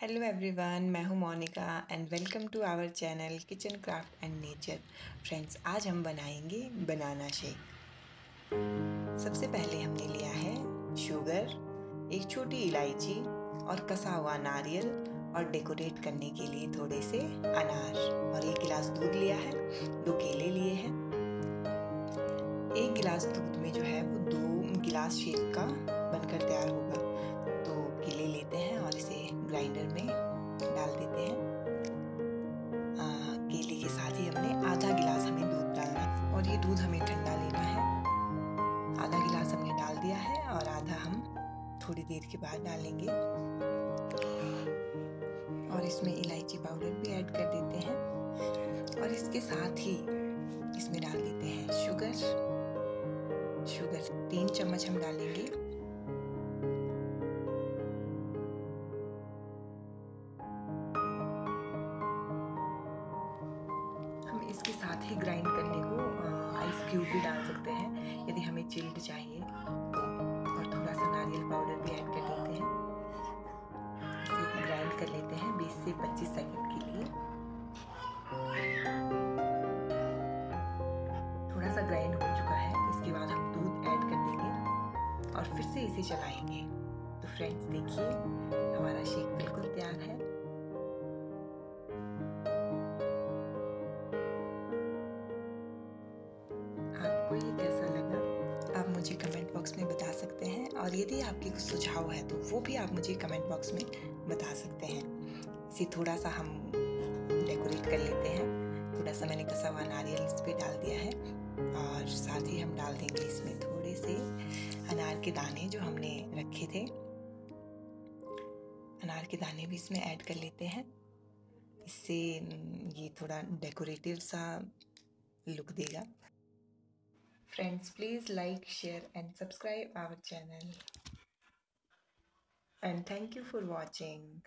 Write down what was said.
Hello everyone मैं हूँ Monica and welcome to our channel kitchen craft and nature friends आज हम बनाएँगे बनाना शेक सबसे पहले हमने लिया है शुगर एक छोटी इलायची और कसा हुआ नारियल और डेकोरेट करने के लिए थोड़े से अनार और एक गिलास दूध लिया है, दो केले लिए हैं। एक गिलास दूध में जो है वो दो गिलास शेक का बनकर तैयार होगा ग्राइंडर में डाल देते हैं। केले के साथ ही हमने आधा गिलास हमें दूध डालना है और ये दूध हमें ठंडा लेना है। आधा गिलास हमने डाल दिया है और आधा हम थोड़ी देर के बाद डालेंगे। और इसमें इलायची पाउडर भी ऐड कर देते हैं और इसके साथ ही इसमें डाल देते हैं शुगर। शुगर तीन चम्मच हम डालेंगे। साथ ही ग्राइंड करने को आइस क्यूब भी डाल सकते हैं, यदि हमें चिल्ड चाहिए। और थोड़ा सा नारियल पाउडर भी ऐड कर देते हैं। इसे ग्राइंड कर लेते हैं 20 से 25 सेकंड के लिए। थोड़ा सा ग्राइंड हो चुका है, इसके बाद हम दूध ऐड कर देंगे और फिर से इसे चलाएँगे तो फ्रेंड्स देखिए, हमारा शेक बिल्कुल तैयार है। और यदि आपके कुछ सुझाव है तो वो भी आप मुझे कमेंट बॉक्स में बता सकते हैं। इसे थोड़ा सा हम डेकोरेट कर लेते हैं। थोड़ा सा मैंने कसा हुआ नारियल इस पर डाल दिया है और साथ ही हम डाल देंगे इसमें थोड़े से अनार के दाने जो हमने रखे थे। अनार के दाने भी इसमें ऐड कर लेते हैं। इससे, ये थोड़ा डेकोरेटिव सा लुक देगा। Friends, please like, share and subscribe our channel. And thank you for watching.